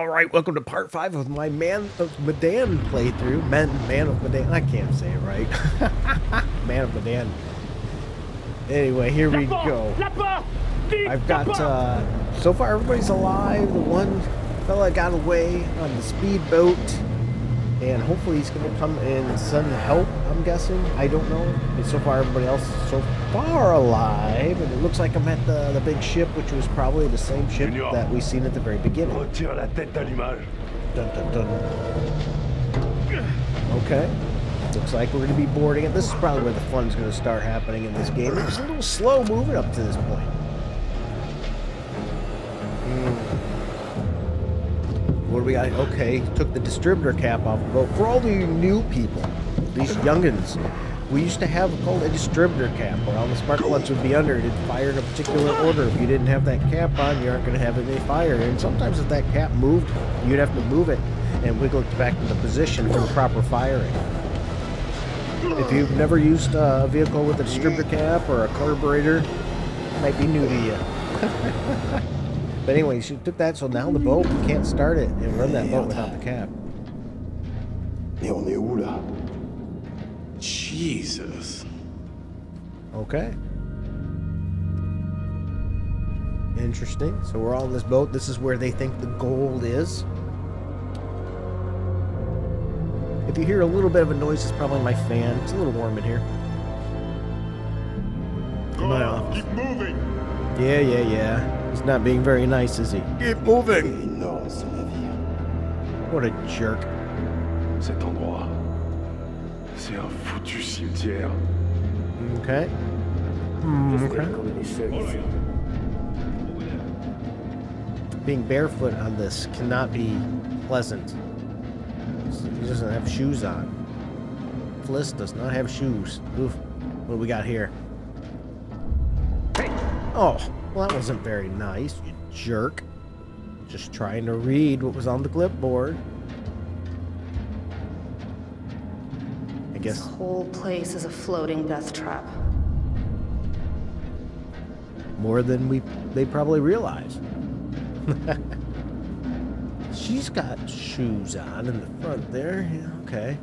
All right, welcome to part five of my Man of Medan playthrough. Man, Man of Medan. I can't say it right. Man of Medan. Anyway, here we go. I've got, uh, so far everybody's alive. The one fella got away on the speedboat. And hopefully he's going to come and send help, I'm guessing. I don't know. And so far everybody else is so far alive. And it looks like I'm at the, the big ship, which was probably the same ship Junior. that we seen at the very beginning. Retire la tête d'animal. Dun, dun, dun. Okay. Looks like we're going to be boarding it. This is probably where the fun's going to start happening in this game. It was a little slow moving up to this point. What do we got? Okay, took the distributor cap off But. For all the new people, these youngins, we used to have called a distributor cap where all the spark plugs would be under it. It'd fire in a particular order. If you didn't have that cap on, you aren't going to have any fire. And sometimes if that cap moved, you'd have to move it and wiggle it back into position for proper firing. If you've never used a vehicle with a distributor cap or a carburetor, it might be new to you. but anyway, she took that, so now the boat, we can't start it and run that boat without the cap. Mais on est où là Jesus. Okay. Interesting. So we're all on this boat. This is where they think the gold is. If you hear a little bit of a noise, it's probably my fan. It's a little warm in here. In my office. Keep moving Yeah, yeah, yeah. He's not being very nice, is he? Keep moving. Énorme ce navire. What a jerk. Cet endroit, c'est un foutu cimetière. Okay. Hmm, okay. Being barefoot on this cannot be pleasant. He doesn't have shoes on. Fliss does not have shoes. Oof. What do we got here? Oh, well that wasn't very nice, you jerk. Just trying to read what was on the clipboard. I guess... This whole place is a floating death trap. more than we they probably realize. She's got shoes on in the front there. Yeah, okay.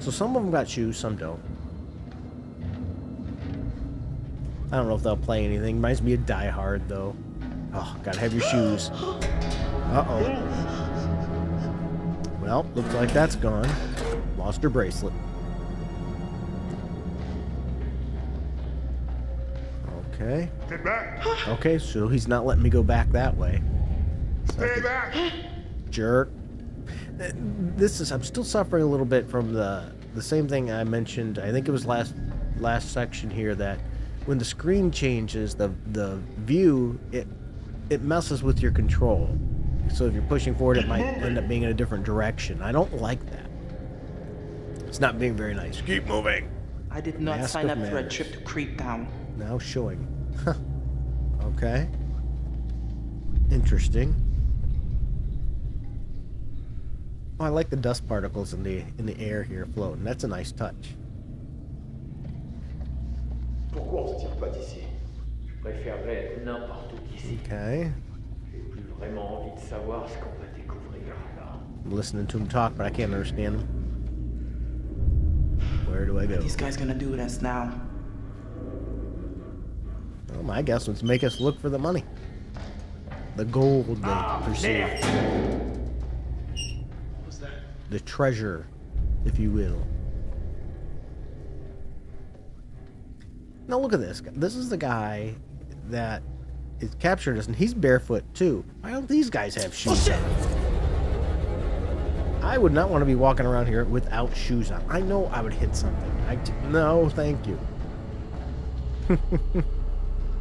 So some of them got shoes, some don't. I don't know if they'll play anything. Reminds me of Die Hard, though. Oh, gotta have your shoes. Uh-oh. Well, looks like that's gone. Lost her bracelet. Okay. Get back Okay, so he's not letting me go back that way. Stay back Jerk. This is I'm still suffering a little bit from the the same thing I mentioned. I think it was last last section here that when the screen changes the the view it it messes with your control. So if you're pushing forward it might end up being in a different direction. I don't like that. It's not being very nice. Keep moving. I did not Mask sign of up for a trip to Creep Town. Now showing. okay. Interesting. Oh, I like the dust particles in the in the air here floating. That's a nice touch. Pourquoi on se tire pas d'ici Je préférerais être n'importe où qu'ici. Okay. J'ai plus vraiment envie de savoir ce qu'on va découvrir là. I'm listening to him talk, but I can't understand him. Where do I go? These guys gonna do with us now? Well, my guess was to make us look for the money. The gold they ah, perceive. What's that? The treasure, if you will. Now look at this. This is the guy that is captured us, and he's barefoot too. Why don't these guys have shoes on? I would not want to be walking around here without shoes on. I know I would hit something. I d- no, thank you.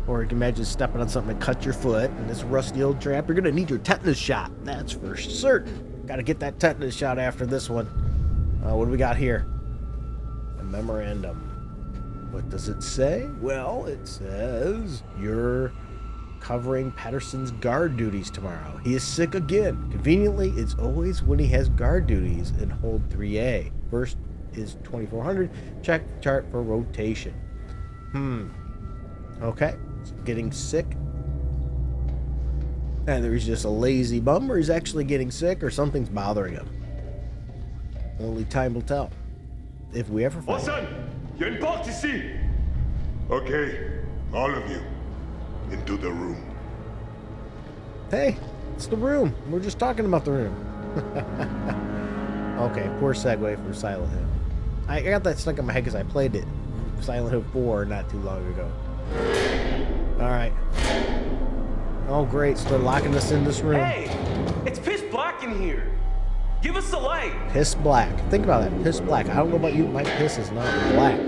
or you can imagine stepping on something and cut your foot in this rusty old trap. You're gonna need your tetanus shot. That's for certain. Got to get that tetanus shot after this one. Uh, what do we got here? A memorandum. What does it say? Well, it says you're covering Patterson's guard duties tomorrow. He is sick again. Conveniently, it's always when he has guard duties in hold 3A. First is 2400. Check chart for rotation. Hmm. Okay. So getting sick. Either he's just a lazy bum, or he's actually getting sick, or something's bothering him. Only time will tell. If we ever find him. Watson Il y a une porte ici Okay, all of you, into the room. Hey, it's the room. We're just talking about the room. okay, poor segue from Silent Hill. I got that stuck in my head because I played it, Silent Hill 4, not too long ago. All right. Oh, great. So they're locking us in this room. Hey, it's pitch black in here. Give us the light. Piss black. Think about that. Piss black. I don't know about you. My piss is not black.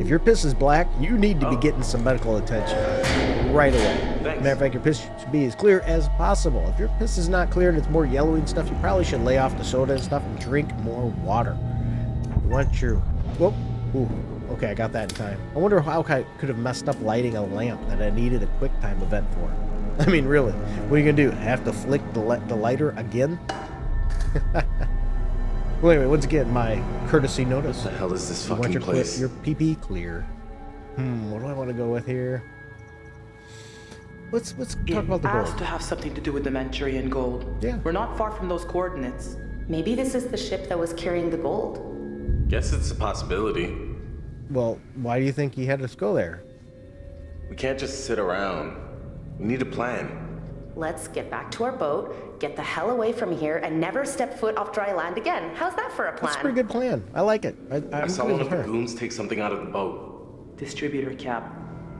If your piss is black, you need to be oh. getting some medical attention right away. Thanks. Matter of fact, your piss should be as clear as possible. If your piss is not clear and it's more yellowy and stuff, you probably should lay off the soda and stuff and drink more water. You want your. Whoop. Ooh. Okay, I got that in time. I wonder how I could have messed up lighting a lamp that I needed a quick time event for. I mean, really. What are you gonna do? Have to flick the, the lighter again? well, anyway, once again, my courtesy notice. What The hell is this You fucking your, cli- place? your PP clear. Hmm, what do I want to go with here? Let's let's talk It about the has gold. to have something to do with the Manchurian gold. Yeah. We're not far from those coordinates. Maybe this is the ship that was carrying the gold. Guess it's a possibility. Well, why do you think he had us go there? We can't just sit around. We need a plan. Let's get back to our boat, get the hell away from here, and never step foot off dry land again. How's that for a plan? That's a pretty good plan. I like it. I, I'm I saw good one with of the her. goons take something out of the boat. Distributor cap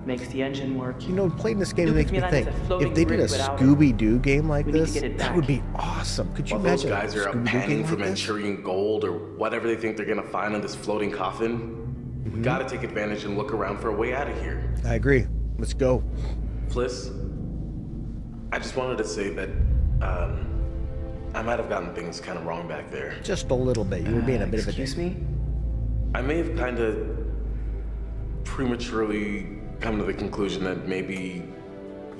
makes the engine work. You know, playing this game makes me me think it's a floating if they did a bridge without it. Scooby Doo game like We need to this, that would be awesome. Could you While those guys a are out Scooby-Doo panning game for like? Manchurian gold or whatever they think they're gonna find in this floating coffin, Mm-hmm. we gotta take advantage and look around for a way out of here. I agree. Let's go. Fliss, I just wanted to say that um, I might have gotten things kind of wrong back there. Just a little bit. You were being a bit of a Excuse me? I may have kind of prematurely come to the conclusion that maybe,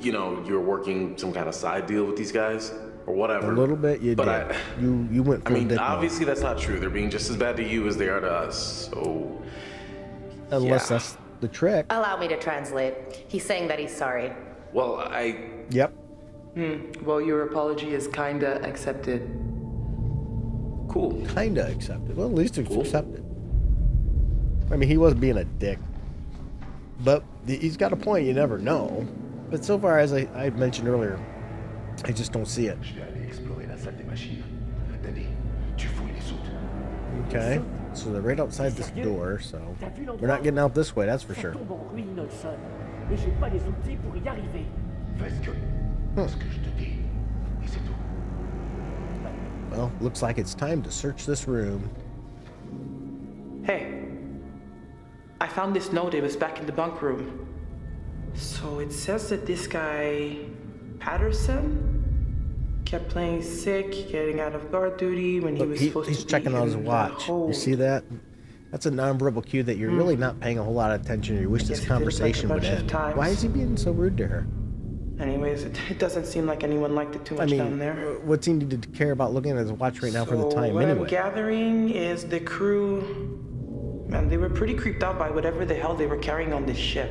you know, you're working some kind of side deal with these guys or whatever. A little bit you but did. I, you you went I mean, dick mode. obviously that's not true. They're being just as bad to you as they are to us. So, Unless yeah. that's the trick. Allow me to translate. He's saying that he's sorry. well, I Yep. Hmm. Well, your apology is kinda accepted. cool. Kinda accepted. Well, at least it's Cool. accepted. I mean, he was being a dick. But he's got a point. You never know. But so far, as I, I mentioned earlier, I just don't see it. Je vais aller explorer la salle des machines. Danny, tu fouilles les autres. Okay. So they're right outside this door, so we're not getting out this way, that's for sure. Tombe en ruine, Olson. Et j'ai pas les outils pour y arriver. Fais ce que, ce que je te dis. Et c'est tout. Well, looks like it's time to search this room. Hey, I found this note. It was back in the bunk room. So it says that this guy, Patterson, kept playing sick, getting out of guard duty when he was he, supposed he's to be checking on his watch. You see that? That's a nonverbal cue that you're really hmm. not paying a whole lot of attention. or You wish this guess he did it, like, conversation would end. Why is he being so rude to her? Anyways, it, it doesn't seem like anyone liked it too I much mean, down there. what's he need to care about looking at his watch right now for the time what I'm gathering is the crew. Man, they were pretty creeped out by whatever the hell they were carrying on this ship.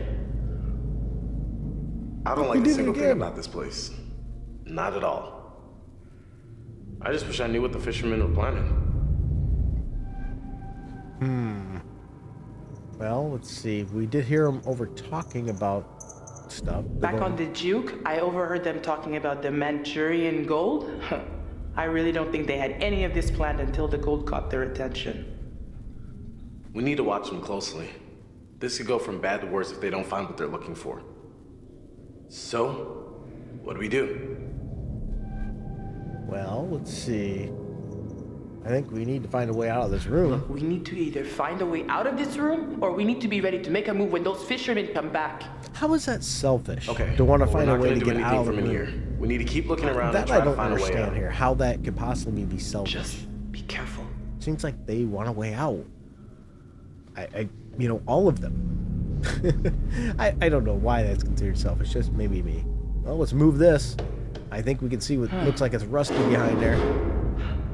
I don't like a did it single thing about this place. Not at all. I just wish I knew what the fishermen were planning. Hmm. Well, let's see. We did hear him over talking about stuff. They're Back on the Duke, I overheard them talking about the Manchurian gold. I really don't think they had any of this planned until the gold caught their attention. We need to watch them closely. This could go from bad to worse if they don't find what they're looking for. So, what do we do? Well, let's see. I think we need to find a way out of this room. We need to either find a way out of this room, or we need to be ready to make a move when those fishermen come back. How is that selfish? Okay. To want to well, find a way gonna get out of from in here. We need to keep looking around and That try I don't find understand here. How that could possibly be selfish. Just be careful. Seems like they want a way out. I, I you know, all of them. I, I don't know why that's considered selfish. Just maybe me. Well, let's move this. I think we can see what hmm. looks like it's rusty behind there.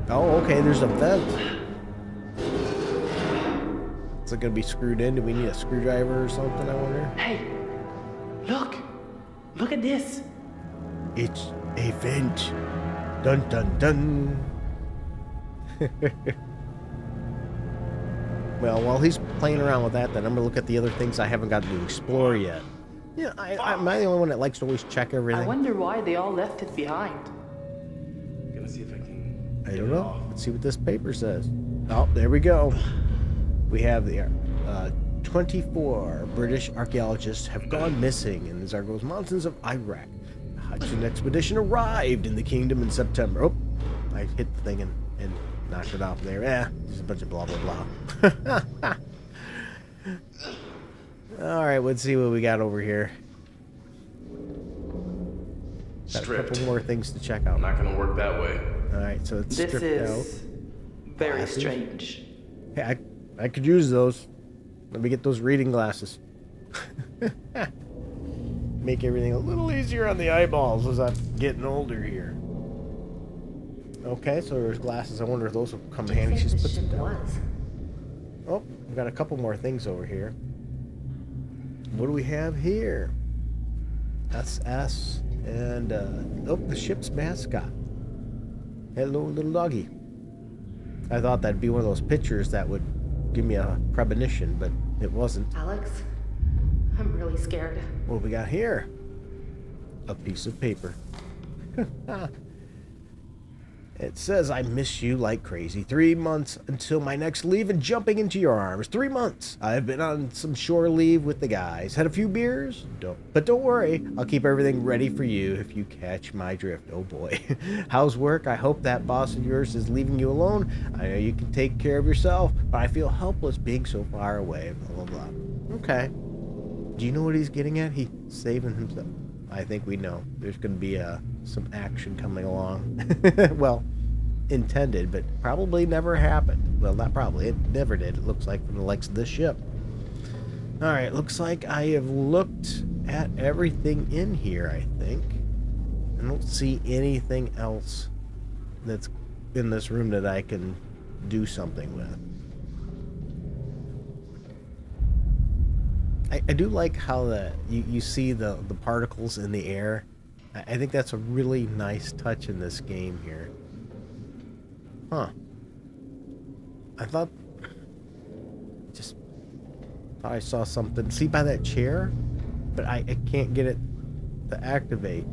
Oh, okay. There's a vent. Is it gonna be screwed in? Do we need a screwdriver or something? I wonder. Hey, look! Look at this! It's a vent. Dun dun dun. well, while he's playing around with that, then I'm gonna look at the other things I haven't got to explore yet. Yeah, I, I, am I the only one that likes to always check everything. I wonder why they all left it behind. I don't know. Let's see what this paper says. Oh, there we go. We have the uh, 24 British archaeologists have gone missing in the Zargos Mountains of Iraq. Hudson expedition arrived in the kingdom in September. Oh, I hit the thing and, and knocked it off there. Eh, just a bunch of blah, blah, blah. All right, let's see what we got over here. Got a couple more things to check out. Not gonna work that way. All right, so it's This stripped is out. very Glasses? strange. Hey, I, I could use those. Let me get those reading glasses. Make everything a little easier on the eyeballs as I'm getting older here. Okay, so there's glasses. I wonder if those will come in handy. Think She's put them ship down. was. Oh, we've got a couple more things over here. What do we have here? SS and uh, oh, the ship's mascot. Hello, little doggy. I thought that'd be one of those pictures that would give me a premonition, but it wasn't. Alex, I'm really scared. What we got here? A piece of paper. it says, I miss you like crazy. Three months until my next leave and jumping into your arms. Three months. I've been on some shore leave with the guys. Had a few beers. Don't, but don't worry. I'll keep everything ready for you if you catch my drift. Oh boy. How's work? I hope that boss of yours is leaving you alone. I know you can take care of yourself, but I feel helpless being so far away. Blah, blah, blah. Okay. Do you know what he's getting at? He's saving himself. I think we know. There's going to be uh, some action coming along. well, intended, but probably never happened. Well, not probably. It never did. It looks like from the likes of this ship. All right. Looks like I have looked at everything in here. I think. I don't see anything else that's in this room that I can do something with. I, I do like how the you, you see the, the particles in the air. I, think that's a really nice touch in this game here. Huh. I thought just thought I saw something. See by that chair? But I, I can't get it to activate.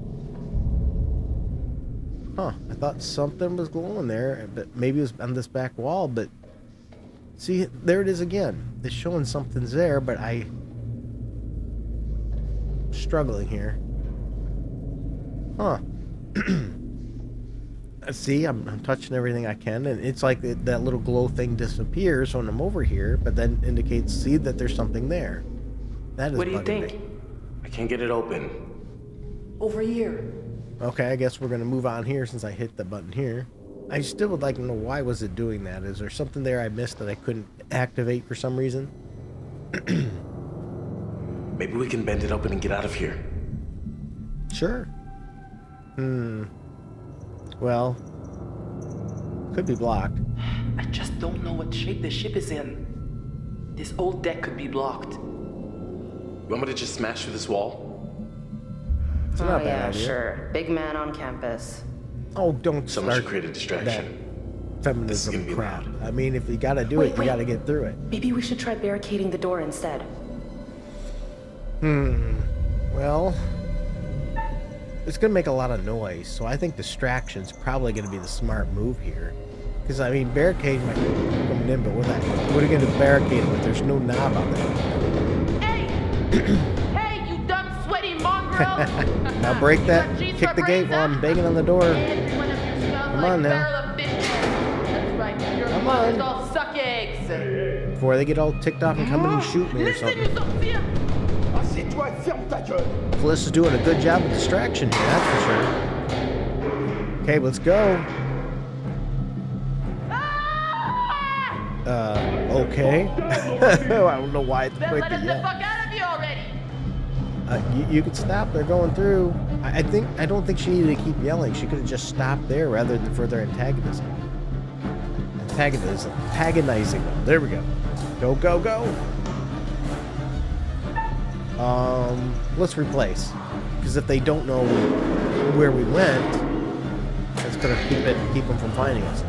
Huh. I thought something was glowing there, but maybe it was on this back wall, but see there it is again. It's showing something's there, but I struggling here. Huh. See, I'm, I'm touching everything I can, and it's like it, that little glow thing disappears when I'm over here, but then indicates, see, that there's something there. That is What do you think? me. I can't get it open. Over here. Okay, I guess we're gonna move on here since I hit the button here. I still would like to know why was it doing that? Is there something there I missed that I couldn't activate for some reason? Maybe we can bend it open and get out of here. Sure. Hmm. Well, could be blocked. I just don't know what shape the ship is in. This old deck could be blocked. You want me to just smash through this wall? It's oh, not a bad yeah, idea. sure. Big man on campus. Oh, don't Someone start should create a distraction. that feminism gonna crap. I mean, if you gotta do Wait, it, you gotta get through it. Maybe we should try barricading the door instead. Hmm. Well, it's gonna make a lot of noise, so I think distraction's probably gonna be the smart move here. Because I mean, barricade might be coming in, but what, that, what are you gonna barricade it with? There's no knob on there. Hey! hey, you dumb, sweaty mongrel! Now break that, You got cheese kick the gate while? I'm banging on the door. Every one of you smell Come on now. barrel of fish head. That's right, your Come on. all suck eggs. Before they get all ticked off and come in and shoot me or something. Sortir! Assieds-toi ferme ta gueule Felicia's doing a good job of distraction here, that's for sure. Okay, let's go. Uh, okay. I don't know why it's Then quick let us the yet. fuck out of you already! Uh, you, you could stop. They're going through. I, I think. I don't think she needed to keep yelling. She could have just stopped there rather than further antagonism. Antagonism. Antagonizing them. There we go. Go, go, go. Um, let's replace. Because if they don't know where we went, it's gonna keep it keep them from finding us.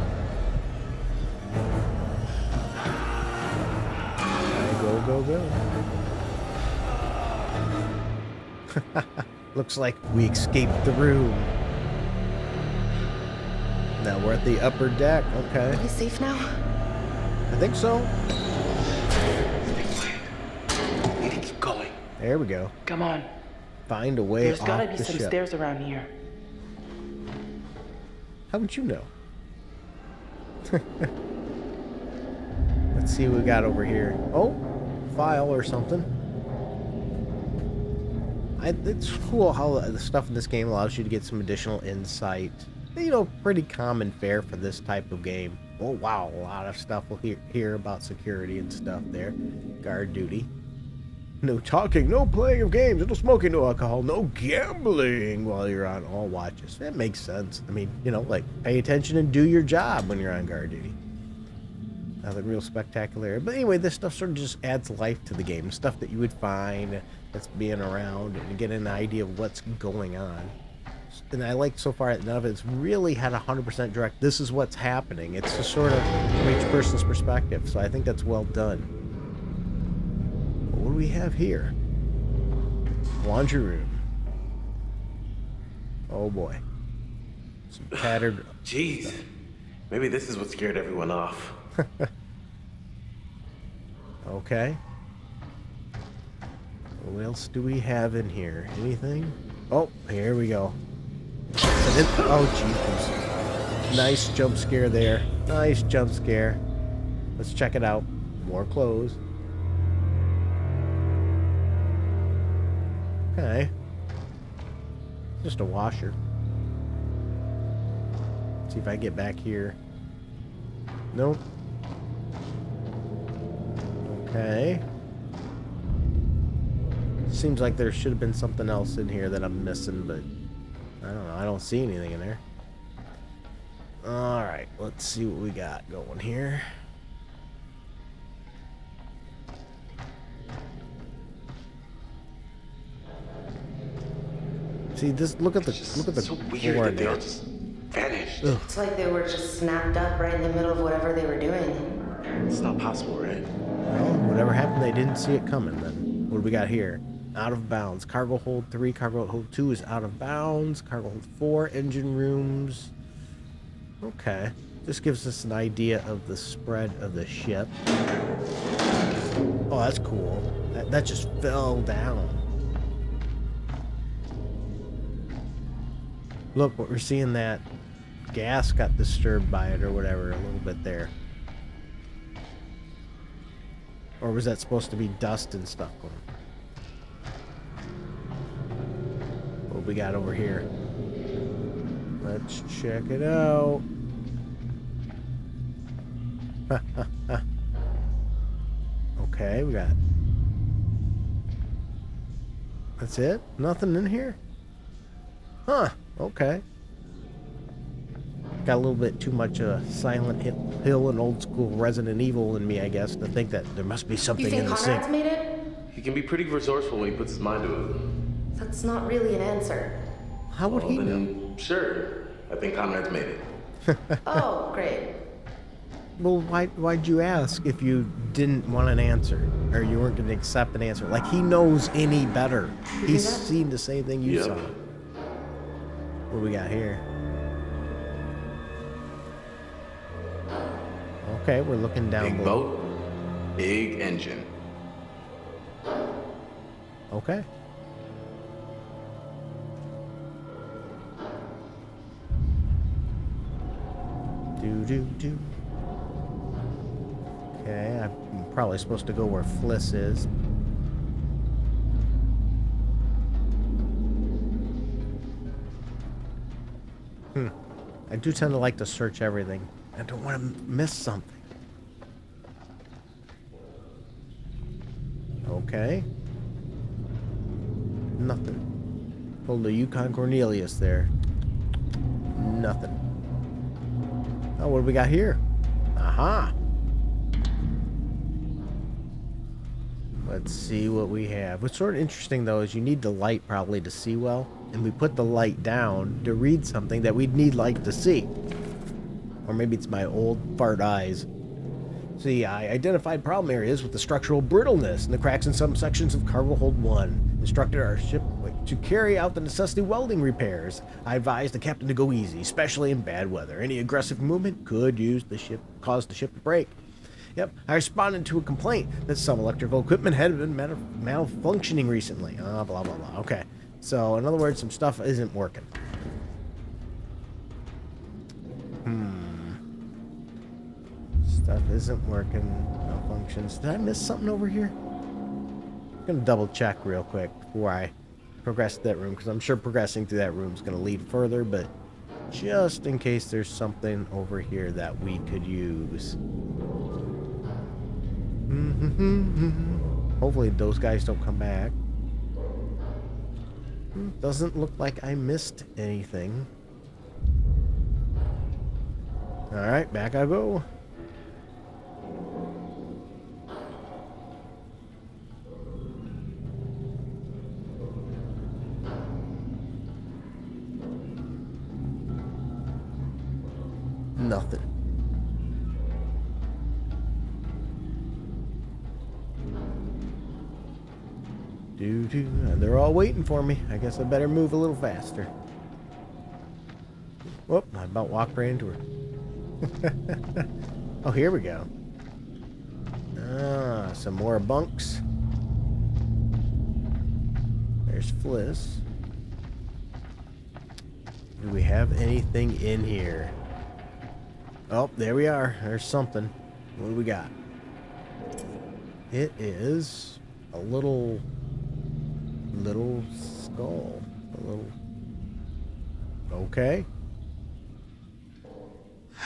Go go go! Looks like we escaped the room. Now we're at the upper deck. Okay, Are we safe now? I think so. There we go. Come on. Find a way There's off gotta be some ship. stairs around here. How would you know? Let's see what we got over here. Oh, file or something. I, it's cool how the stuff in this game allows you to get some additional insight. You know, pretty common fare for this type of game. Oh wow, a lot of stuff we'll hear, hear about security and stuff there. Guard duty. No talking, no playing of games, no smoking, no alcohol, no gambling while you're on all watches. That makes sense. I mean, you know, like pay attention and do your job when you're on guard duty. Nothing real spectacular. But anyway, this stuff sort of just adds life to the game. Stuff that you would find that's being around and get an idea of what's going on. And I like so far that none of it's really had a 100% direct, this is what's happening. It's just sort of from each person's perspective. So I think that's well done. What do we have here? Laundry room. Oh boy. Some tattered. Jeez. Maybe this is what scared everyone off. Okay. What else do we have in here? Anything? Oh, here we go. Oh, jeepers. Nice jump scare there. Nice jump scare. Let's check it out. More clothes. Okay. Just a washer. See if I get back here. Nope. Okay. Seems like there should have been something else in here that I'm missing, but I don't know. I don't see anything in there. Alright, let's see what we got going here. See this look at the look at the so weird floor that they there. all just vanished. Ugh. It's like they were just snapped up right in the middle of whatever they were doing. It's not possible, right? Well, whatever happened, they didn't see it coming then. What do we got here? Out of bounds. Cargo hold 3, cargo hold 2 is out of bounds. Cargo hold 4, engine rooms. Okay. This gives us an idea of the spread of the ship. Oh, that's cool. That, that just fell down. Look, what we're seeing that gas got disturbed by it or whatever a little bit there. Or was that supposed to be dust and stuff? What we got over here? Let's check it out. okay, we got. That's it? Nothing in here? Huh, okay. Got a little bit too much uh, Silent Hill Hill and old school Resident Evil in me, I guess, to think that there must be You something in think the Conrad's sink. made it? He can be pretty resourceful when he puts his mind to it. That's not really an answer. How would Well, he know? sure. I think Conrad's made it. Oh, great. Well, why why'd you ask if you didn't want an answer or you weren't going to accept an answer? Like he knows any better. He's seen the same thing you Yep. saw. What do we got here? Okay, we're looking down Big below. boat, big engine. Okay. Do do do. Okay, I'm probably supposed to go where Fliss is. I do tend to like to search everything. I don't want to miss something. Okay. Nothing. Pulled the Yukon Cornelius there. Nothing. Oh, what do we got here? Aha. Let's see what we have. What's sort of interesting though is you need the light probably to see well, and we put the light down to read something that we'd need light to see. Or maybe it's my old fart eyes. See, I identified problem areas with the structural brittleness and the cracks in some sections of cargo hold 1. Instructed our ship to carry out the necessity welding repairs. I advised the captain to go easy, especially in bad weather. Any aggressive movement could use the ship, cause the ship to break. Yep, I responded to a complaint that some electrical equipment had been mal malfunctioning recently. Ah, blah, blah, blah. Okay. So, in other words, some stuff isn't working. Hmm. Stuff isn't working. Malfunctions. Did I miss something over here? I'm going to double check real quick before I progress to that room, because I'm sure progressing through that room is going to lead further, but just in case there's something over here that we could use. Mm-hmm, mm-hmm, mm-hmm. Hopefully those guys don't come back. Doesn't look like I missed anything. Alright, back I go. They're all waiting for me. I guess I better move a little faster. Whoop! I about walked right into her. oh, here we go. Ah, some more bunks. There's Fliss. Do we have anything in here? Oh, there we are. There's something. What do we got? It is a little little skull. A little. Okay.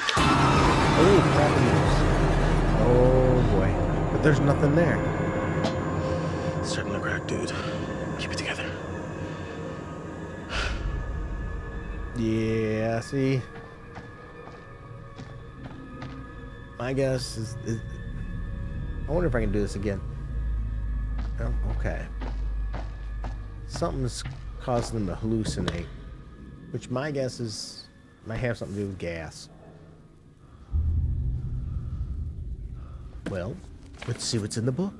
Oh, crap Oh boy. But there's nothing there. It's starting to crack, dude. Keep it together. Yeah, see. My guess is, is I wonder if I can do this again. Oh, okay something's causing them to hallucinate. Which my guess is might have something to do with gas. Well, let's see what's in the book.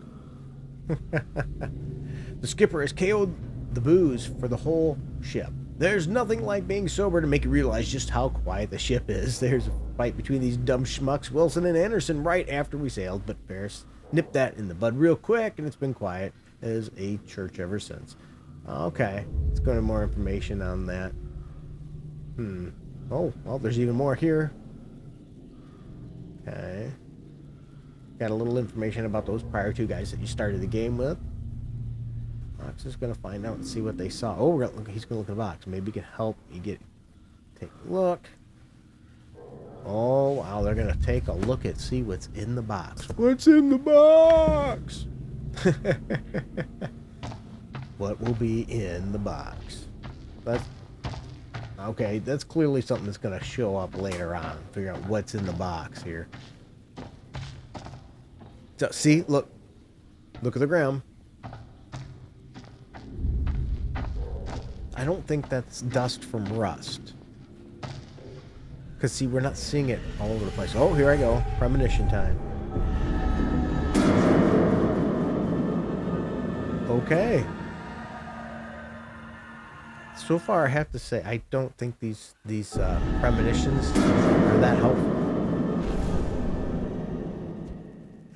the skipper has KO'd the booze for the whole ship. There's nothing like being sober to make you realize just how quiet the ship is. There's a fight between these dumb schmucks, Wilson and Anderson, right after we sailed, but Ferris nipped that in the bud real quick, and it's been quiet as a church ever since. Okay, let's go to more information on that. Hmm. Oh, well, there's even more here. Okay. Got a little information about those prior two guys that you started the game with. Fox is going to find out and see what they saw. Oh, gonna look, he's going to look at the box. Maybe he can help you get... Take a look. Oh, wow, they're going to take a look at see what's in the box. What's in the box? what will be in the box. That's okay. That's clearly something that's going to show up later on. Figure out what's in the box here. So, see, look, look at the ground. I don't think that's dust from rust. Because, see, we're not seeing it all over the place. Oh, here I go. Premonition time. Okay so far, I have to say, I don't think these these uh, premonitions are that helpful.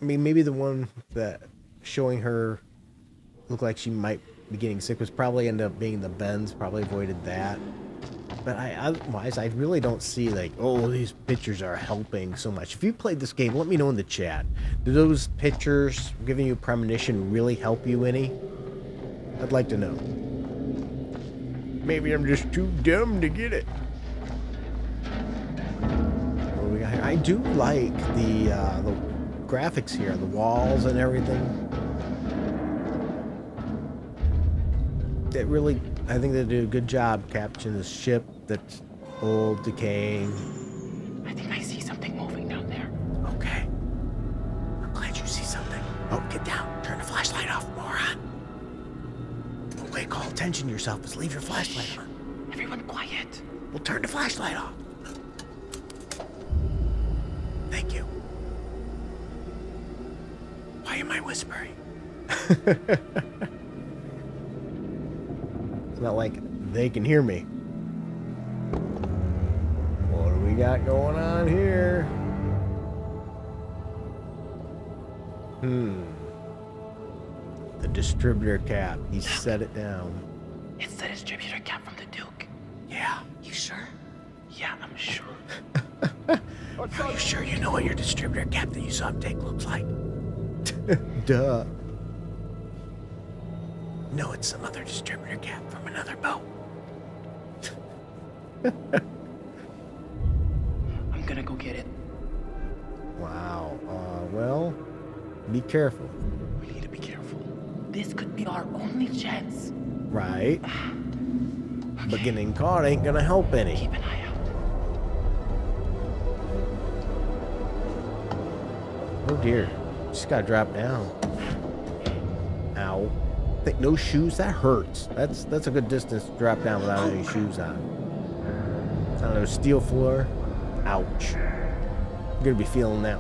I mean, maybe the one that showing her looked like she might be getting sick was probably end up being the bends. Probably avoided that. But I otherwise, I really don't see like, oh, these pictures are helping so much. If you played this game, let me know in the chat. Do those pictures giving you premonition really help you any? I'd like to know. Maybe I'm just too dumb to get it. Do? I do like the uh, the graphics here, the walls and everything. It really, I think they did a good job capturing this ship that's old, decaying. Yourself is leave your flashlight on. Everyone quiet. We'll turn the flashlight off. Thank you. Why am I whispering? it's not like they can hear me. What do we got going on here? Hmm. The distributor cap. He set it down. It's the distributor cap from the Duke. Yeah. You sure? Yeah, I'm sure. Are you sure you know what your distributor cap that you saw him take looks like? Duh. No, it's some other distributor cap from another boat. I'm gonna go get it. Wow. Uh, well, be careful. We need to be careful. This could be our only chance. Right. But getting caught ain't gonna help any. Keep an eye out. Oh dear. Just gotta drop down. Ow. Think no shoes? That hurts. That's that's a good distance to drop down without any oh, shoes on. It's on a steel floor. Ouch. I'm gonna be feeling that.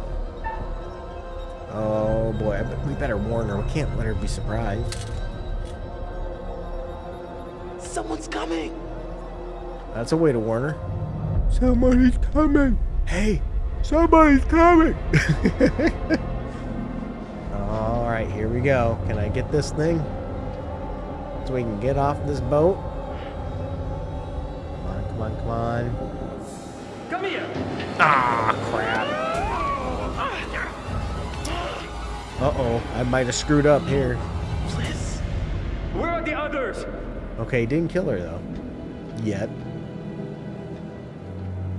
Oh boy, we better warn her. We can't let her be surprised. Someone's coming. That's a way to warn her. Somebody's coming. Hey, somebody's coming. All right, here we go. Can I get this thing? So we can get off this boat? Come on, come on, come on. Come here! Ah, crap. Uh-oh, I might have screwed up here. Okay, he didn't kill her though. Yet.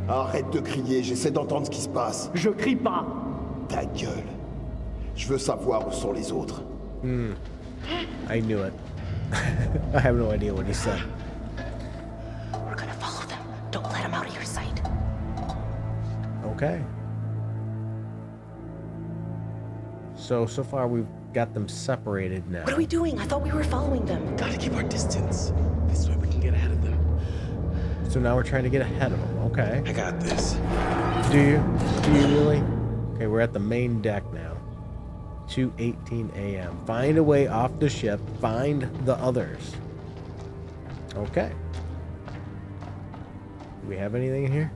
Arrête de crier, j'essaie d'entendre ce qui se passe. Je crie pas. Ta gueule. Je veux savoir où sont les autres. Hmm. I knew it. I have no idea what he said. We're gonna follow them. Don't let them out of your sight. Okay. So, so far we've got them separated now. What are we doing? I thought we were following them. Gotta keep our distance. This way we can get ahead of them. So now we're trying to get ahead of them. Okay. I got this. Do you? Do you really? Okay, we're at the main deck now. 2:18 a.m. Find a way off the ship. Find the others. Okay. Do we have anything in here?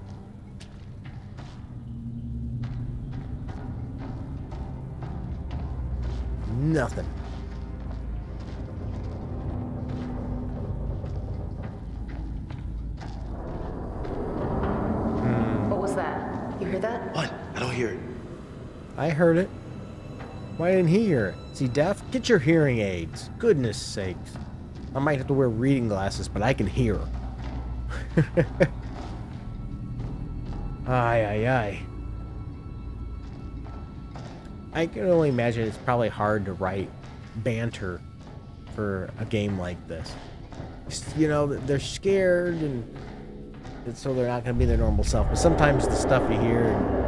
Nothing. Hmm. What was that? You hear that? What? I don't hear it. I heard it. Why didn't he hear it? Is he deaf? Get your hearing aids. Goodness sakes. I might have to wear reading glasses, but I can hear. Aye, aye, aye. I can only imagine it's probably hard to write banter for a game like this. You know, they're scared and so they're not going to be their normal self. But sometimes the stuff you hear,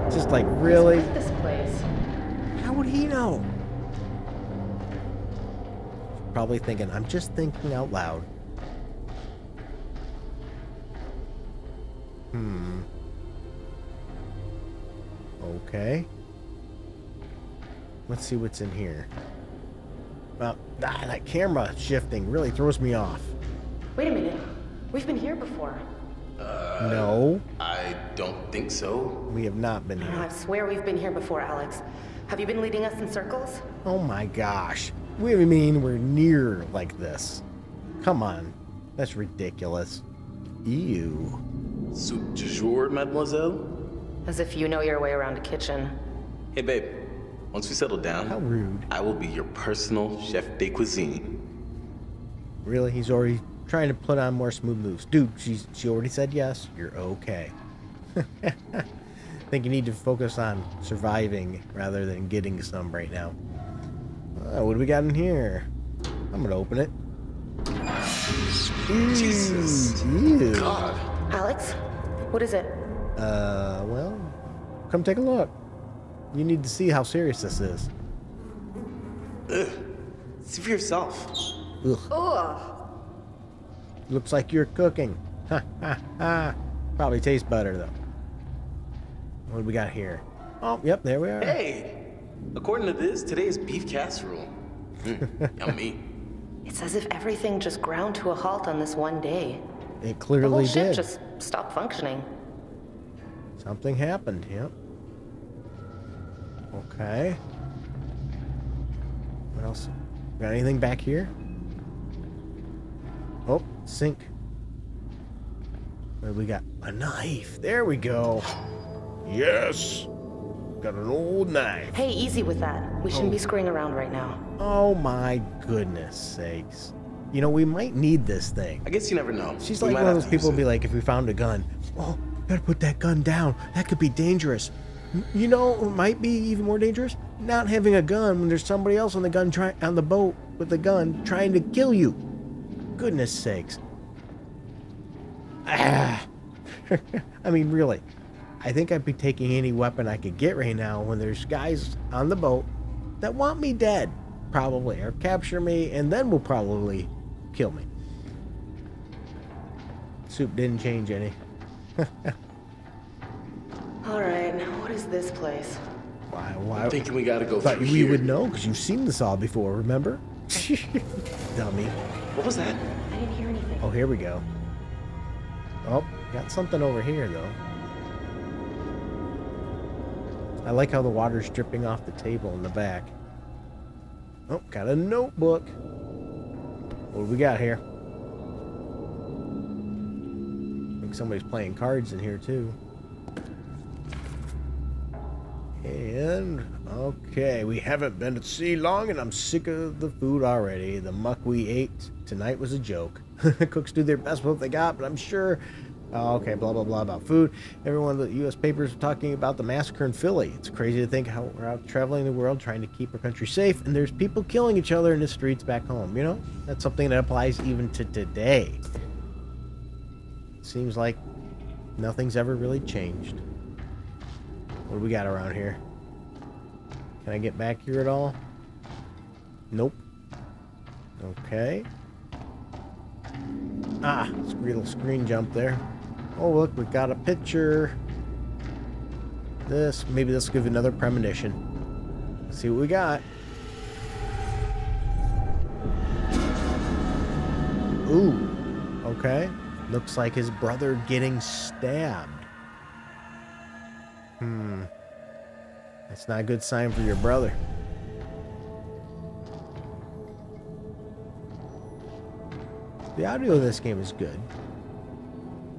it's just like, really? This place. How would he know? Probably thinking, I'm just thinking out loud. Hmm. Okay. Let's see what's in here. Well, ah, that camera shifting really throws me off. Wait a minute. We've been here before. no, I don't think so. we have not been Oh, here. I swear we've been here before, Alex. Have you been leading us in circles? Oh my gosh. We mean we're near like this? Come on. That's ridiculous. Ew. Soup du jour, mademoiselle? As if you know your way around a kitchen. Hey, babe. Once we settle down, How rude. I will be your personal chef de cuisine. Really? He's already trying to put on more smooth moves. Dude, she's, she already said yes. You're okay. I think you need to focus on surviving rather than getting some right now. Uh, what do we got in here? I'm gonna open it. Ew, Jesus. ew. God. Alex? What is it? Uh, well, come take a look. You need to see how serious this is. See for yourself. Ugh. Ugh. Looks like you're cooking. Ha ha ha. Probably tastes better though. What do we got here? Oh, yep, there we are. Hey! According to this, today is beef casserole. Mm, yummy. It's as if everything just ground to a halt on this one day. It The whole clearly ship did. just stopped functioning. Something happened, yep. Okay. What else? Got anything back here? Oh, sink. What do we got? A knife. There we go. Yes. Got an old knife. Hey, easy with that. We shouldn't be oh. screwing around right now. Oh my goodness sakes. You know, we might need this thing. I guess you never know. She's We like might one of those people it. be like, if we found a gun, oh, better put that gun down. That could be dangerous. You know, it might be even more dangerous not having a gun when there's somebody else on the gun try on the boat with a gun trying to kill you. Goodness sakes. Ah. I mean, really. I think I'd be taking any weapon I could get right now when there's guys on the boat that want me dead, probably, or capture me, and then will probably kill me. Soup didn't change any. All right, is this place? Why? Why? I'm thinking we gotta go thought through we here. would know because you've seen this all before. Remember? Dummy. What was that? I didn't hear anything. Oh, here we go. Oh, got something over here though. I like how the water's dripping off the table in the back. Oh, got a notebook. What do we got here? I think somebody's playing cards in here too. And okay, we haven't been at sea long, and I'm sick of the food already. The muck we ate tonight was a joke. Cooks do their best with what they got, but I'm sure. Oh, okay, blah blah blah about food. Everyone, the U.S. papers are talking about the massacre in Philly. It's crazy to think how we're out traveling the world trying to keep our country safe, and there's people killing each other in the streets back home. You know, that's something that applies even to today. Seems like nothing's ever really changed. What do we got around here? Can I get back here at all? Nope. Okay. Ah, little screen jump there. Oh, look, we got a picture. This, maybe this will give another premonition. Let's see what we got. Ooh, okay. Looks like his brother getting stabbed. Hmm. That's not a good sign for your brother. The audio of this game is good.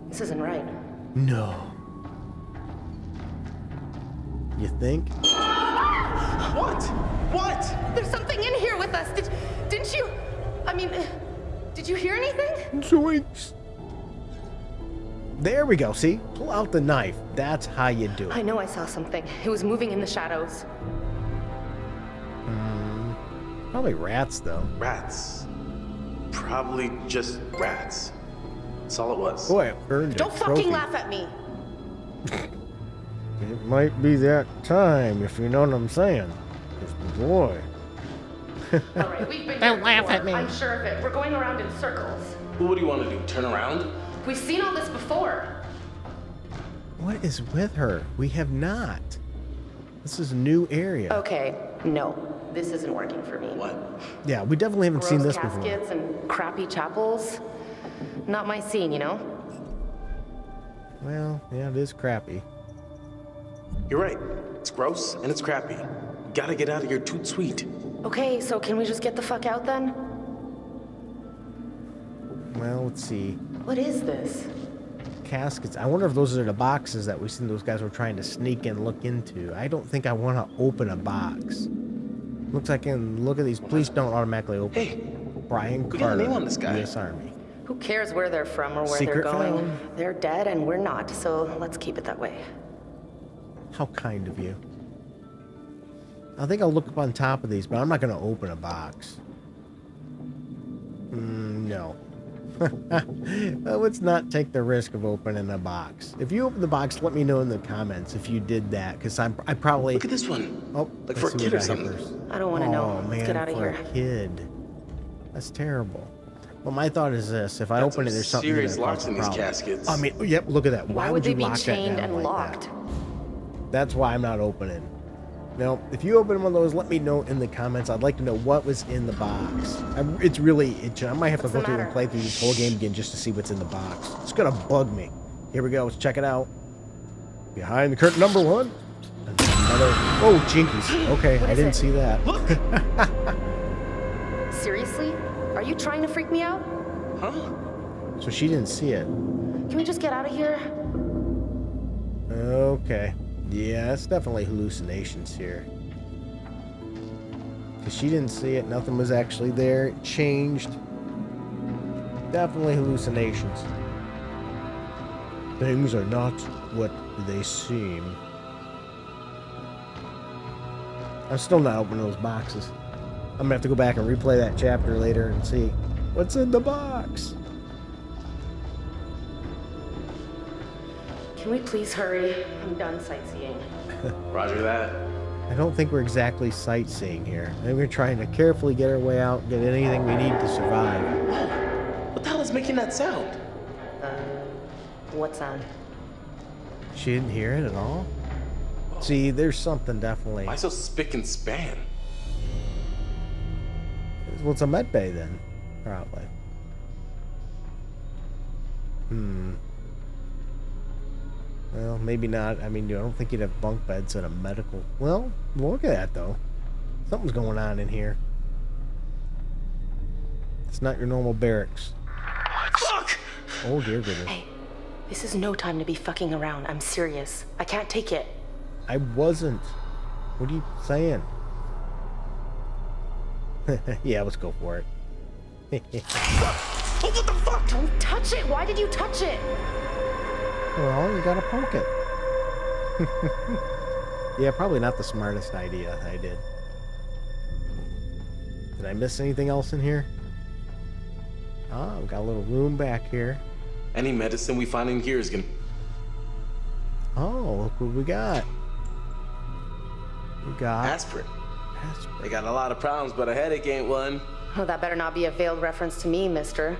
This isn't right. No. You think? What? What? There's something in here with us. Did, didn't you? I mean, did you hear anything? Zoinks. There we go. See? Pull out the knife. That's how you do it. I know I saw something. It was moving in the shadows. Hmm. Probably rats, though. Rats. Probably just rats. That's all it was. Boy, it earned a Don't trophy. fucking laugh at me. It might be that time, if you know what I'm saying. 'Cause boy. All right, we've been Don't here laugh before. at me. I'm sure of it. We're going around in circles. Well, what do you want to do? Turn around? We've seen all this before. What is with her? We have not. This is a new area. Okay, no, this isn't working for me. What? Yeah, we definitely haven't seen Gross this before. caskets and crappy chapels. Not my scene, you know? Well, yeah, it is crappy. You're right. It's gross and it's crappy. You Gotta get out of here toot sweet. Okay, so can we just get the fuck out then? Well, let's see. What is this? Caskets. I wonder if those are the boxes that we seen those guys were trying to sneak and look into. I don't think I want to open a box. Looks like I can look at these. Please don't automatically open. Hey, Brian we got a Carter, name on this guy. U.S. Army. Who cares where they're from or where Secret they're going? found. They're dead and we're not, so let's keep it that way. How kind of you. I think I'll look up on top of these, but I'm not going to open a box. Mm, no. well, let's not take the risk of opening a box. If you open the box, let me know in the comments if you did that, because I'm I probably. Look at this one. Oh, Like for a kid or something. first. I don't want to oh, know. man, Let's get out of for here. a kid. That's terrible. Well, my thought is this: if I Got open it, there's something serious gonna locks in these problem. caskets. I mean, yep. Look at that. Why, Why would you they be lock chained down and like locked? That? That's why I'm not opening. Now, if you open one of those, let me know in the comments. I'd like to know what was in the box. I, it's really, it, I might have What's to go through and play through this whole game again just to see what's in the box. It's gonna bug me. Here we go. Let's check it out. Behind the curtain, number one. Another. Oh, jinkies. Okay, I didn't it? see that. Look. Seriously? Are you trying to freak me out? Huh? So she didn't see it. Can we just get out of here? Okay. Yeah, it's definitely hallucinations here. Because she didn't see it, nothing was actually there. It changed. Definitely hallucinations. Things are not what they seem. I'm still not opening those boxes. I'm gonna have to go back and replay that chapter later and see what's in the box. Can we please hurry? I'm done sightseeing. Roger that. I don't think we're exactly sightseeing here. I think we're trying to carefully get our way out, get anything we need to survive. What the hell is making that sound? Uh, what sound? She didn't hear it at all? See, there's something definitely. Why so spick and span? Well, it's a med bay then, probably. Hmm. Well, maybe not. I mean, I don't think you'd have bunk beds in a medical. Well, look at that though. Something's going on in here. It's not your normal barracks. Fuck! Oh dear goodness. Hey, this is no time to be fucking around. I'm serious. I can't take it. I wasn't. What are you saying? yeah, let's go for it. Oh, what the fuck? Don't touch it. Why did you touch it? Well, you gotta poke it. yeah, probably not the smartest idea I did. Did I miss anything else in here? Oh, we got a little room back here. Any medicine we find in here is gonna. Oh, look what we got. We got Aspirin. aspirin. They got a lot of problems, but a headache ain't one. Oh, that better not be a veiled reference to me, mister.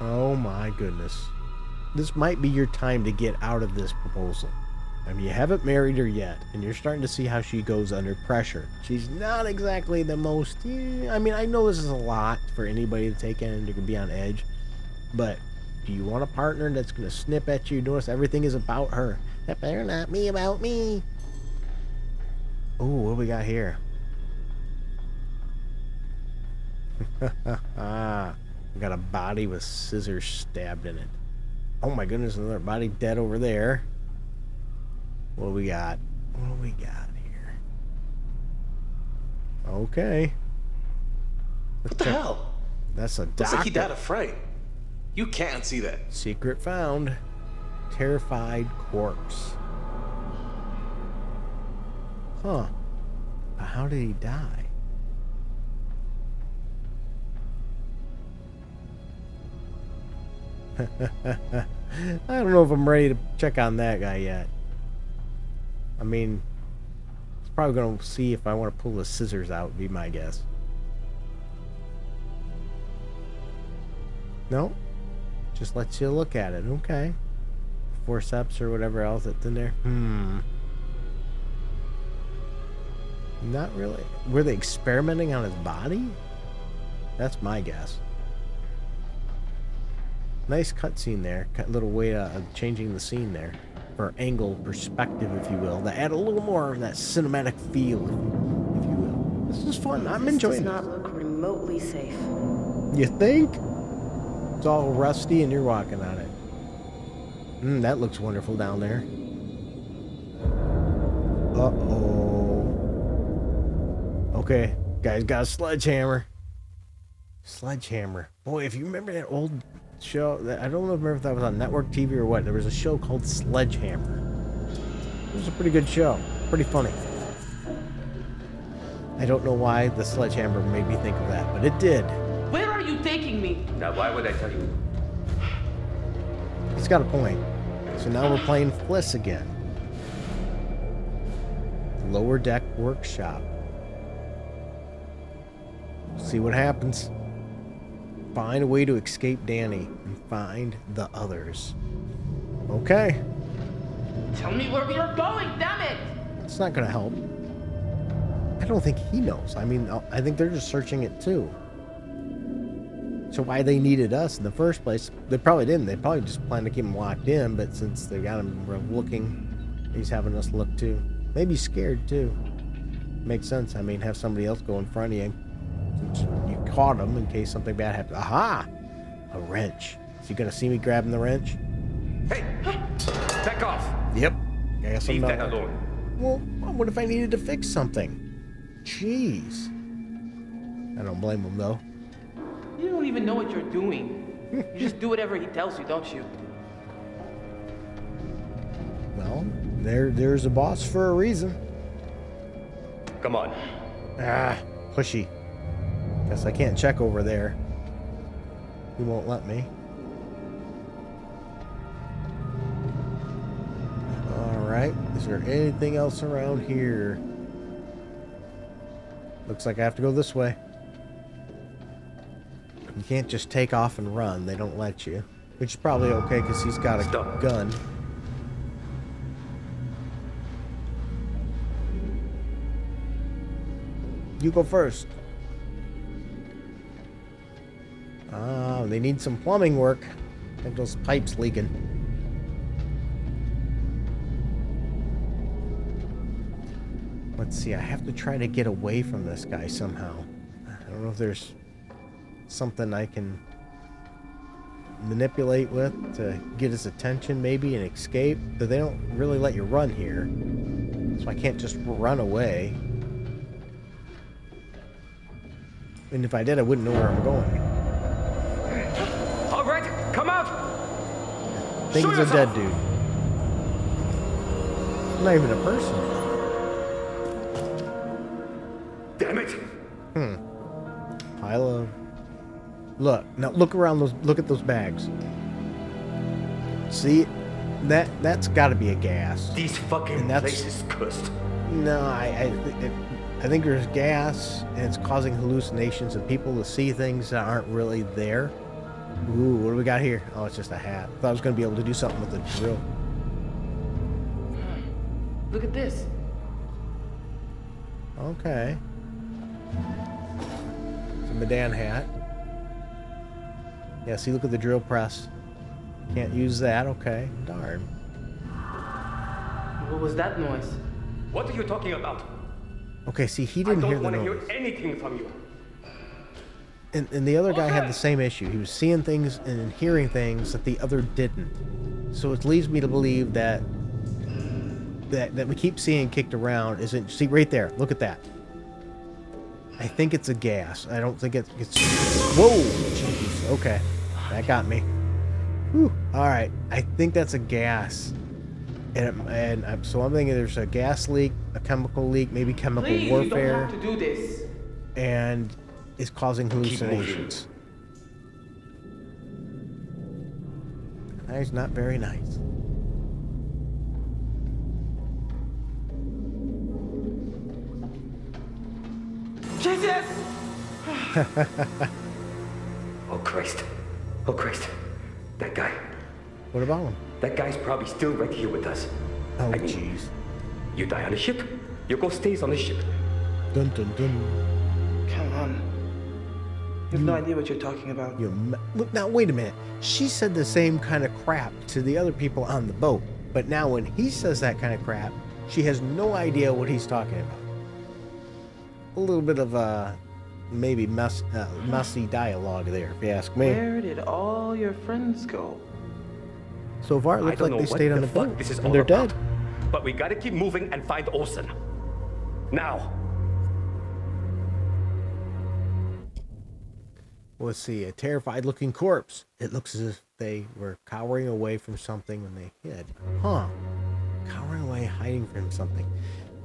Oh my goodness. This might be your time to get out of this proposal. I mean, you haven't married her yet, and you're starting to see how she goes under pressure. She's not exactly the most. eh, I mean, I know this is a lot for anybody to take in and to be on edge, but do you want a partner that's going to snip at you? Notice everything is about her. That better not be about me. Oh, what we got here? we got a body with scissors stabbed in it. Oh my goodness, another body dead over there. What do we got? What do we got here? Okay. What the hell? That's a doctor. Looks like he died of fright. You can't see that. Secret found. Terrified corpse. Huh. But How did he die? I don't know if I'm ready to check on that guy yet. I mean, it's probably going to see if I want to pull the scissors out, would be my guess. No? Just lets you look at it. Okay. Forceps or whatever else that's in there. Hmm. Not really. Were they experimenting on his body? That's my guess. Nice cutscene there. Cut little way uh, of changing the scene there. For angle perspective, if you will. To add a little more of that cinematic feel, if you will. This is fun. I'm this enjoying does it. not look remotely safe. You think? It's all rusty and you're walking on it. Mm, that looks wonderful down there. Uh-oh. Okay, guys got a sledgehammer. Sledgehammer. Boy, if you remember that old show, I don't remember if that was on network TV or what. There was a show called Sledgehammer. It was a pretty good show. Pretty funny. I don't know why the sledgehammer made me think of that, but it did. Where are you taking me? Now, why would I tell you? He's got a point. So now we're playing Fliss again. Lower deck workshop. See what happens. Find a way to escape Danny and find the others. Okay. Tell me where we are going, damn it! It's not gonna help. I don't think he knows. I mean, I think they're just searching it too. So why they needed us in the first place? They probably didn't. They probably just planned to keep him locked in. But since they got him looking, he's having us look too. Maybe scared too. Makes sense. I mean, have somebody else go in front of you. Since you caught him in case something bad happened. Aha! A wrench. Is he gonna see me grabbing the wrench? Hey! Back off! Yep. I guess I'm Leave not. that alone. Well, what if I needed to fix something? Jeez. I don't blame him though. You don't even know what you're doing. you just do whatever he tells you, don't you? Well, there, there's a boss for a reason. Come on. Ah, pushy. Guess I can't check over there. He won't let me. Alright, is there anything else around here? Looks like I have to go this way. You can't just take off and run. They don't let you. Which is probably okay because he's got a Stop. gun. You go first. Ah, they need some plumbing work. I think those pipes leaking. Let's see, I have to try to get away from this guy somehow. I don't know if there's something I can manipulate with to get his attention maybe and escape. But they don't really let you run here. So I can't just run away. And if I did, I wouldn't know where I'm going. Thing's Show a dead dude. Not even a person. Damn it! Hmm. Pile of. Look now. Look around those. Look at those bags. See, that that's got to be a gas. These fucking places cursed. No, I I, it, I think there's gas, and it's causing hallucinations and people to see things that aren't really there. Ooh, what do we got here? Oh, it's just a hat. Thought I was gonna be able to do something with the drill. Look at this. Okay. It's a Medan hat. Yeah, see, look at the drill press. Can't use that. Okay, darn. What was that noise? What are you talking about? Okay, see, he didn't hear don't the want to hear noise. anything from you. And, and the other guy had the same issue. He was seeing things and hearing things that the other didn't. So it leads me to believe that that that we keep seeing kicked around isn't. See right there. Look at that. I think it's a gas. I don't think it's. it's whoa! Jeez. Okay, that got me. Whew. All right. I think that's a gas. And, and I'm, so I'm thinking there's a gas leak, a chemical leak, maybe chemical Please, you don't warfare have to do this. and is causing hallucinations. That is not very nice. Jesus! Oh Christ. Oh Christ. That guy. What about him? That guy's probably still right here with us. Oh, I mean- You die on the ship, your ghost stays on the ship. Dun dun dun. Come on. You have no idea what you're talking about. You ma- look now. Wait a minute. She said the same kind of crap to the other people on the boat, but now when he says that kind of crap, she has no idea what he's talking about. A little bit of a maybe mess, uh, messy dialogue there, if you ask me. Where did all your friends go? So far, it looks like they what stayed on the the boat, this is and all they're about. dead. But we gotta keep moving and find Olson. Now. Let's see, a terrified looking corpse. It looks as if they were cowering away from something when they hid. Huh. Cowering away, hiding from something.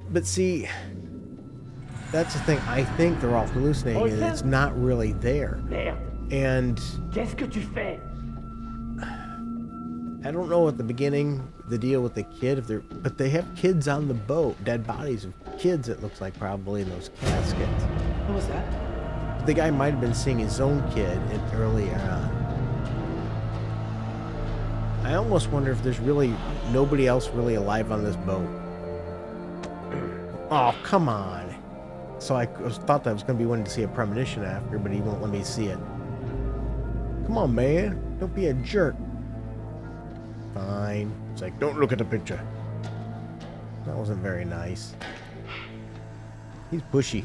But see, that's the thing. I think they're all hallucinating and it's oh, not really there. And que tu I don't know at the beginning the deal with the kid, if they're, but they have kids on the boat, dead bodies of kids. It looks like probably in those caskets. What was that? The guy might have been seeing his own kid earlier on. I almost wonder if there's really nobody else really alive on this boat. Oh, come on. So I thought that I was going to be wanting to see a premonition after, but he won't let me see it. Come on, man. Don't be a jerk. Fine. It's like, don't look at the picture. That wasn't very nice. He's pushy.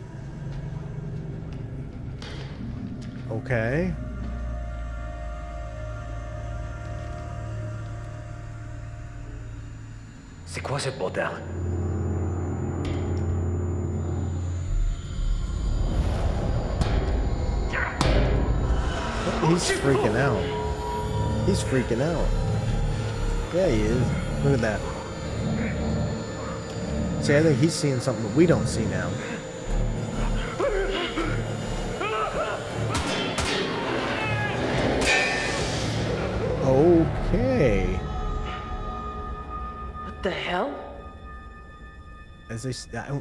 Okay. C'est quoi ce bordel He's freaking out. He's freaking out. Yeah, he is. Look at that. See, I think he's seeing something that we don't see now. Okay. What the hell? As they I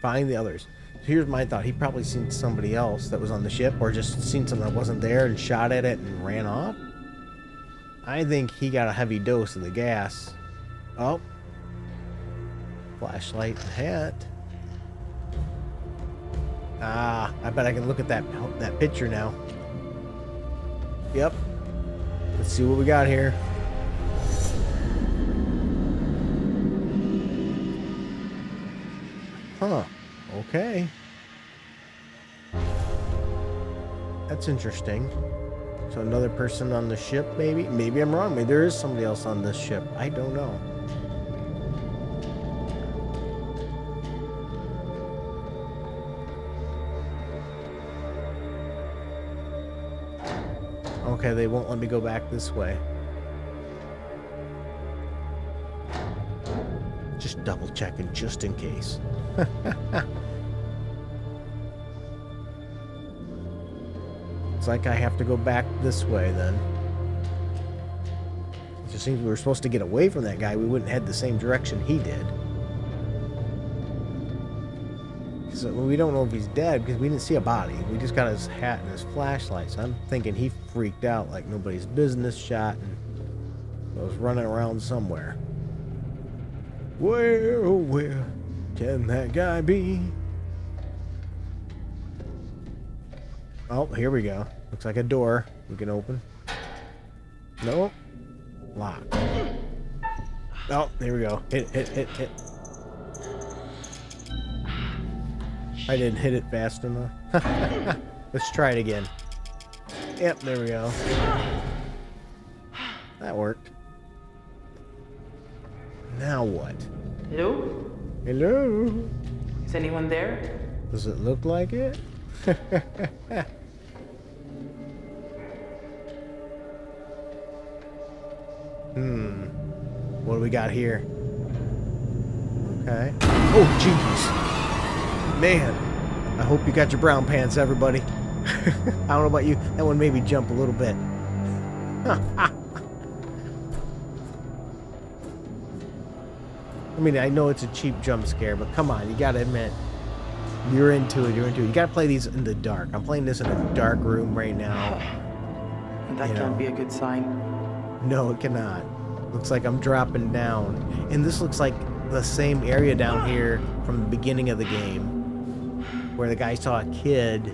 find the others. Here's my thought. He probably seen somebody else that was on the ship, or just seen something that wasn't there and shot at it and ran off. I think he got a heavy dose of the gas. Oh. Flashlight and hat. Ah, I bet I can look at that that picture now. Yep. Let's see what we got here. Huh. Okay. That's interesting. So another person on the ship, maybe? Maybe I'm wrong. Maybe there is somebody else on this ship. I don't know. Okay, they won't let me go back this way. Just double checking just in case. it's like I have to go back this way then. It just seems we were supposed to get away from that guy. We wouldn't head the same direction he did. So uh, we don't know if he's dead because we didn't see a body. We just got his hat and his flashlight. So I'm thinking he freaked out like nobody's business shot and was running around somewhere. Where, oh where can that guy be? Oh, here we go. Looks like a door we can open. Nope. Locked. Oh, there we go. Hit, hit, hit, hit. I didn't hit it fast enough. Let's try it again. Yep, there we go. That worked. Now what? Hello? Hello? Is anyone there? Does it look like it? hmm. What do we got here? Okay. Oh, jeez. Man. I hope you got your brown pants, everybody. I don't know about you. That one made me jump a little bit. I mean, I know it's a cheap jump scare, but come on, you gotta admit, you're into it. You're into it. You gotta play these in the dark. I'm playing this in a dark room right now. That You can't know. be a good sign. No, it cannot. Looks like I'm dropping down, and this looks like the same area down here from the beginning of the game, where the guy saw a kid,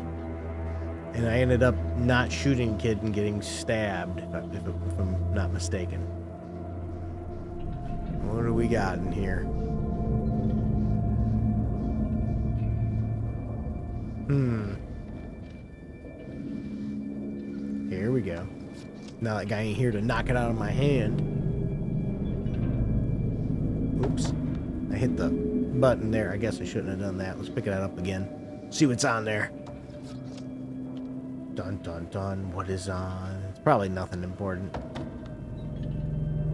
and I ended up not shooting kid and getting stabbed, if, if, I'm not mistaken. What do we got in here? Hmm. Here we go. Now that guy ain't here to knock it out of my hand. Oops. I hit the button there. I guess I shouldn't have done that. Let's pick that up again. See what's on there. Dun dun dun. What is on? It's probably nothing important.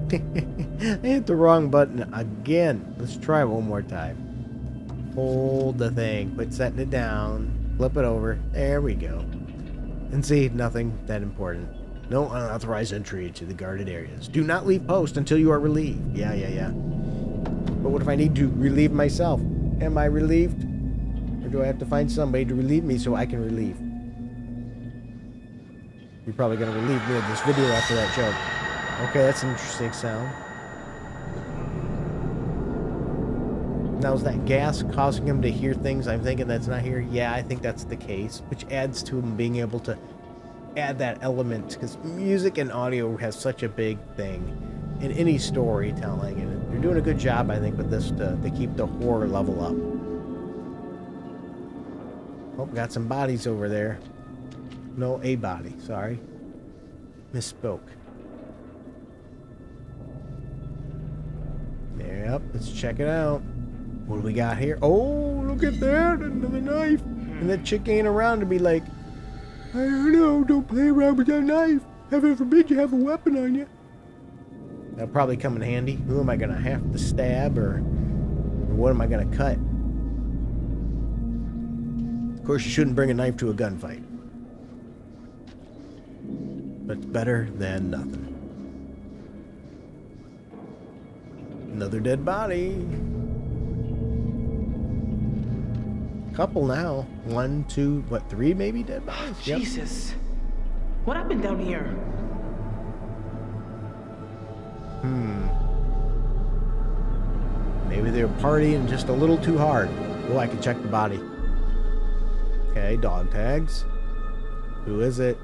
I hit the wrong button again. Let's try one more time. Hold the thing. Quit setting it down. Flip it over. There we go. And see, nothing that important. No unauthorized entry to the guarded areas. Do not leave post until you are relieved. Yeah, yeah, yeah. But what if I need to relieve myself? Am I relieved? Or do I have to find somebody to relieve me so I can relieve? You're probably going to relieve me of this video after that joke. Okay, that's an interesting sound. Now, is that gas causing him to hear things I'm thinking that's not here? Yeah, I think that's the case, which adds to him being able to add that element, because music and audio has such a big thing in any storytelling, and they're doing a good job, I think, with this to, to keep the horror level up. Oh, got some bodies over there. No, a body, sorry. Misspoke. Yep, let's check it out. What do we got here? Oh, look at that! Another knife! And that chick ain't around to be like, I don't know, don't play around with that knife. Heaven forbid you have a weapon on you. That'll probably come in handy. Who am I gonna have to stab or, or what am I gonna cut? Of course, you shouldn't bring a knife to a gunfight. But better than nothing. Another dead body. Couple now. One, two, what, three maybe dead bodies? Yep. Jesus. What happened down here? Hmm. Maybe they were partying just a little too hard. Well, I can check the body. Okay, dog tags. Who is it?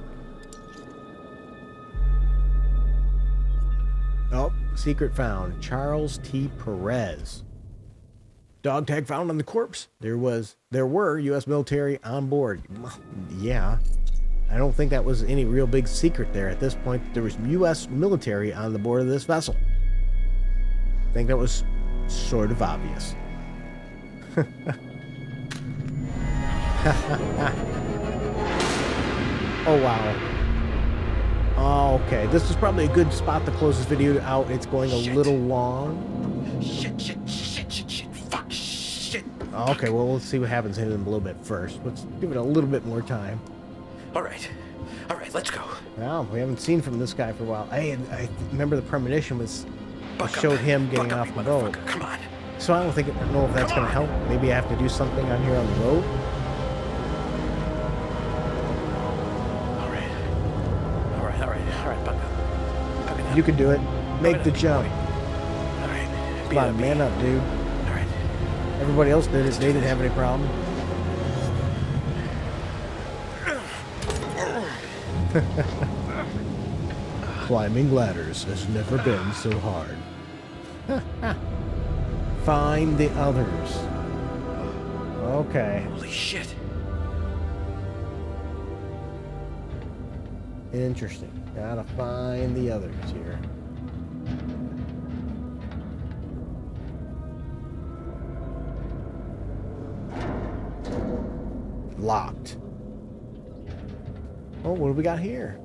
Oh, secret found. Charles T. Perez. Dog tag found on the corpse. There was, there were U.S. military on board. Yeah. I don't think that was any real big secret there at this point. There was U.S. military on the board of this vessel. I think that was sort of obvious. oh, wow. Oh, okay. This is probably a good spot to close this video out. It's going a Shit. little long. Shit, shit, shit, shit, shit, fuck, shit. Oh, okay, well, let's see what happens in a little bit first. Let's give it a little bit more time. All right, all right, let's go. Well, we haven't seen from this guy for a while. I, I remember the premonition was Buck up. showed him getting Buck off you the boat. Come on. So I don't think I know if that's going to help. Maybe I have to do something on here on the boat. You can do it. Make the jump. All right, Come on, man up, dude. All right. Everybody else did it. They didn't have any problem. Climbing ladders has never been so hard. Find the others. Okay. Holy shit. Interesting. Gotta find the others here. Locked. Oh, what do we got here?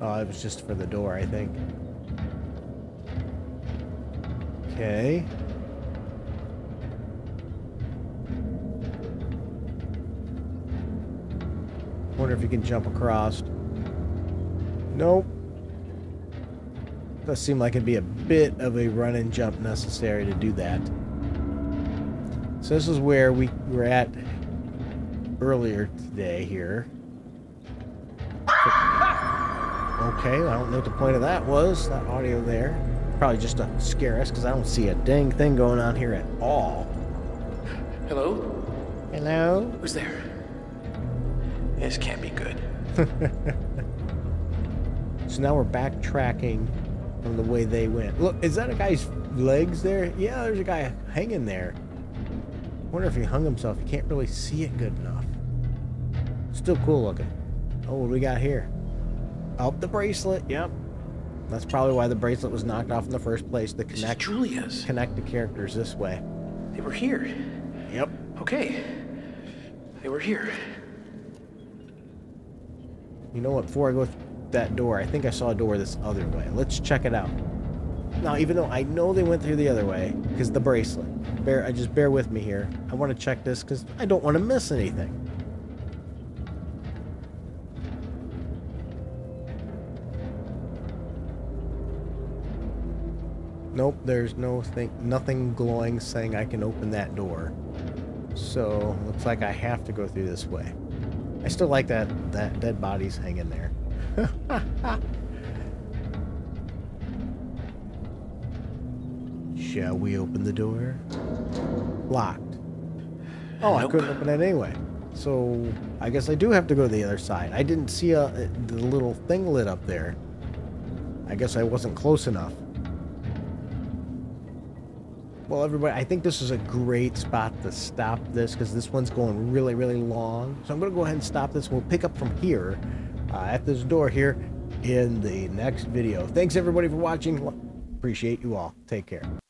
Oh, it was just for the door, I think. Okay. Wonder if you can jump across. Nope. Does seem like it'd be a bit of a run and jump necessary to do that. So this is where we were at earlier today here. Okay, I don't know what the point of that was, that audio there. Probably just to scare us, because I don't see a dang thing going on here at all. Hello? Hello? Who's there? This can't be good. So now we're backtracking from the way they went. Look, is that a guy's legs there? Yeah, there's a guy hanging there. wonder if he hung himself. You can't really see it good enough. Still cool looking. Oh, what do we got here? Up the bracelet. Yep. That's probably why the bracelet was knocked off in the first place is connect Julia's. connect the characters this way. They were here. Yep. Okay. They were here. You know what? Before I go through that door, I think I saw a door this other way. Let's check it out. Now, even though I know they went through the other way, because the bracelet. Bear, I just bear with me here. I want to check this because I don't want to miss anything. Nope, there's no thing, nothing glowing saying I can open that door. So looks like I have to go through this way. I still like that that dead body's hanging there. Shall we open the door? Locked. Oh, I couldn't open it anyway. So I guess I do have to go to the other side. I didn't see a, the little thing lit up there. I guess I wasn't close enough. Well, everybody, I think this is a great spot to stop this because this one's going really, really long. So I'm going to go ahead and stop this. We'll pick up from here uh, at this door here in the next video. Thanks, everybody, for watching. Appreciate you all. Take care.